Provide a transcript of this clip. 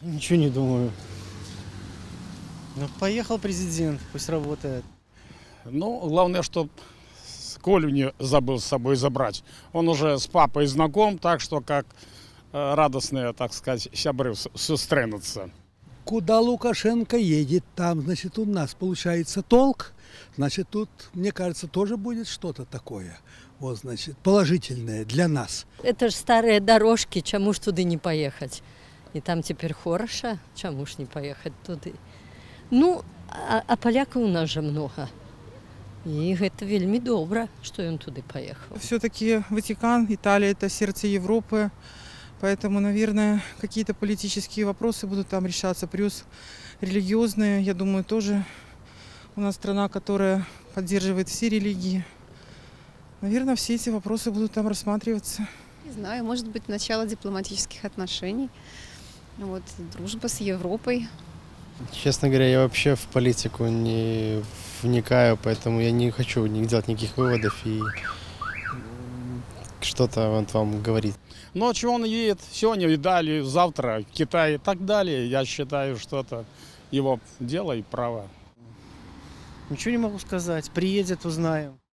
Ничего не думаю. Ну, поехал президент, пусть работает. Ну, главное, чтобы Колю не забыл с собой забрать. Он уже с папой знаком, так что как э, радостные, так сказать, сябры сустренутся. Куда Лукашенко едет, там, значит, у нас получается толк. Значит, тут, мне кажется, тоже будет что-то такое. Вот, значит, положительное для нас. Это ж старые дорожки, чому ж туди не поехать? І там тепер хорошо, чому ж не поехать туди? Ну, а, а полякаў у нас же много. І гэта вельмі добра, што ён туды паехаў. Все-таки Ватикан, Италия – это сердце Европы, поэтому, наверное, какие-то политические вопросы будут там решаться. Плюс религиозные, я думаю, тоже у нас страна, которая поддерживает все религии. Наверное, все эти вопросы будут там рассматриваться. Не знаю, может быть, начало дипломатических отношений. Вот, дружба с Европой. Честно говоря, я вообще в политику не вникаю, поэтому я не хочу ни- делать никаких выводов и что-то вот вам говорить. Но чего он едет сегодня, видали, завтра в Китай и так далее, я считаю, что это его дело и право. Ничего не могу сказать. Приедет, узнаем.